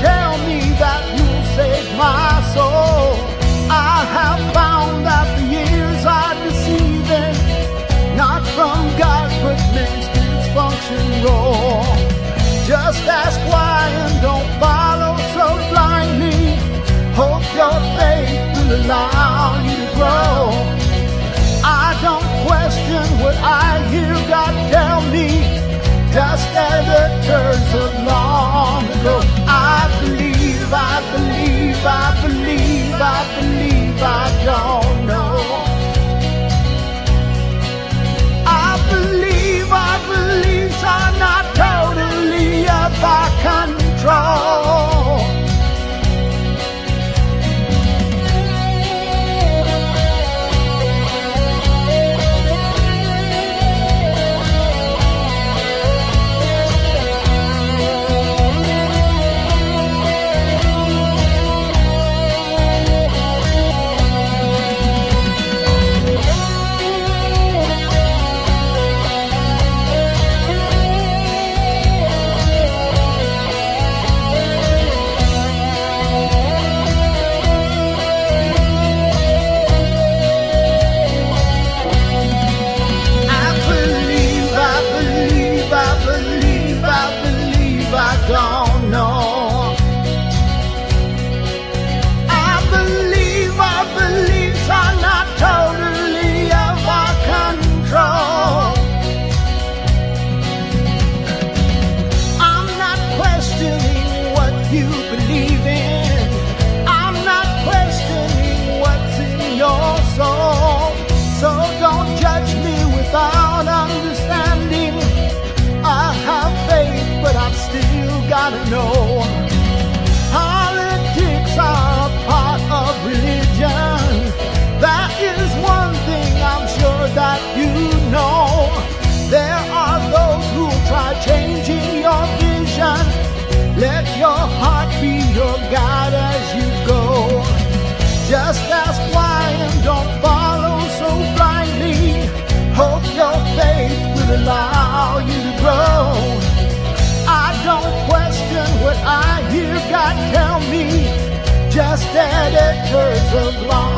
tell me that you saved my soul. I have found that the years are deceiving, not from God, but man's dysfunction roar. Just ask why and don't follow so blindly. Hope your faith will allow you to grow. I don't question what I hear God tell me. Just as it turns believe, That it of long